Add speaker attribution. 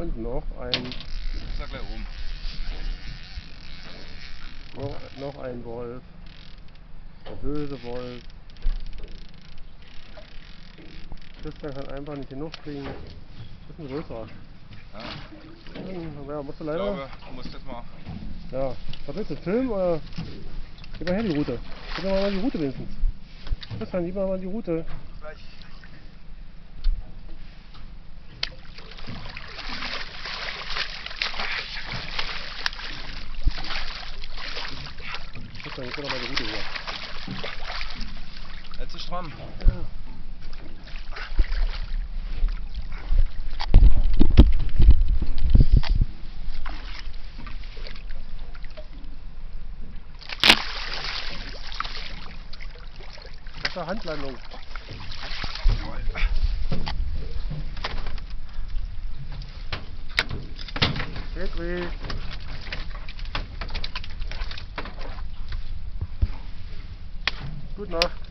Speaker 1: Und noch ein,
Speaker 2: Ist ja gleich oben.
Speaker 1: noch, noch ein Wolf. Der böse Wolf. Christian kann einfach nicht genug kriegen. Das ist ein größerer.
Speaker 2: Ja,
Speaker 1: Hm, Ja, musst du
Speaker 2: ich
Speaker 1: leider.
Speaker 2: glaube, du musst jetzt mal.
Speaker 1: Ja. Was willst du, filmen oder? Gib mal her die Route. Gib mir mal die Route wenigstens. Christian, gib mal die Route.
Speaker 2: Gleich.
Speaker 1: Gib mir doch mal die Route her.
Speaker 2: Jetzt ist stramm.
Speaker 1: Das war Handlandung. Petri. Gute Nacht.